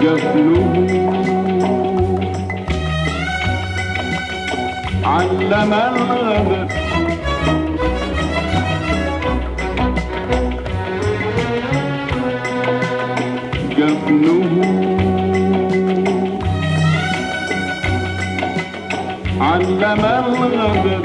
جفنه علم الغدر. جفنه علم الغدر.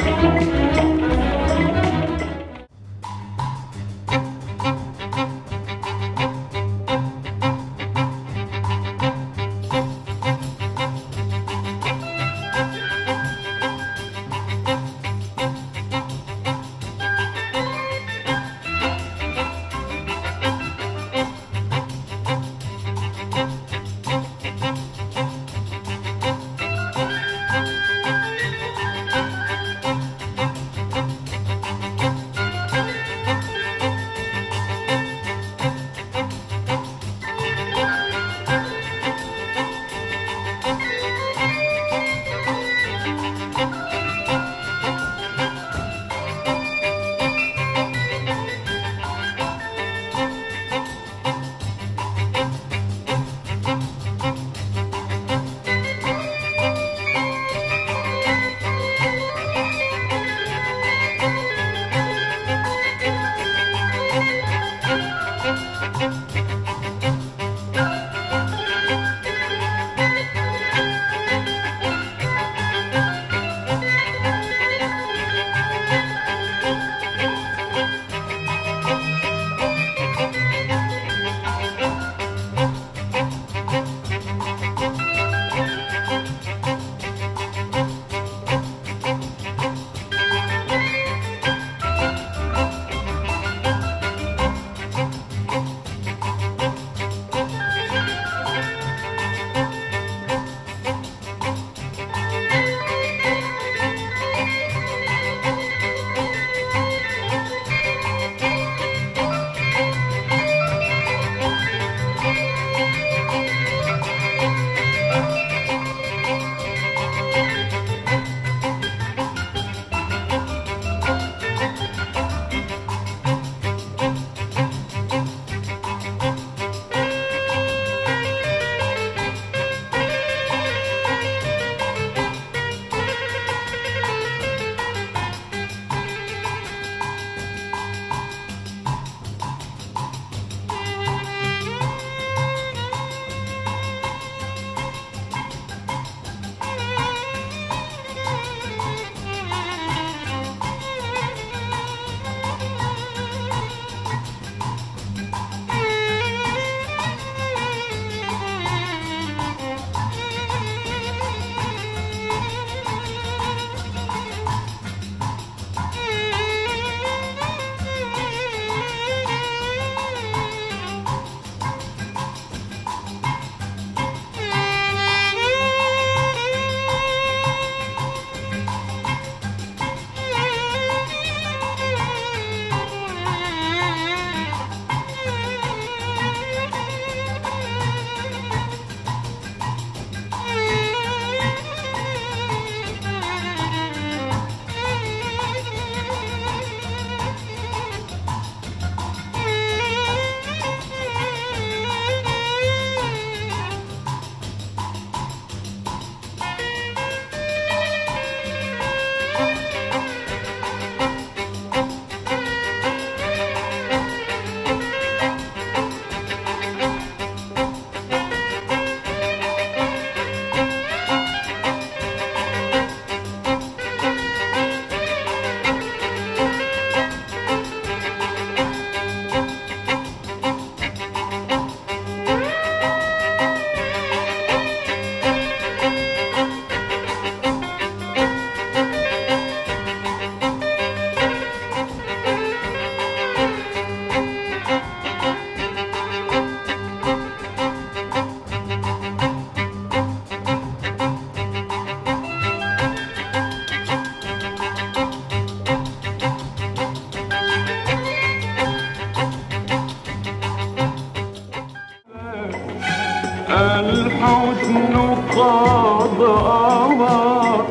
قد أمر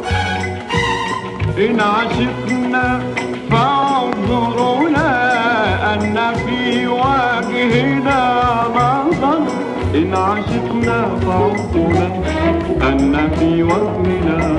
إن عشقنا فاعذرنا أن في وجهنا نظر إن عشقنا فعقنا أن في وزننا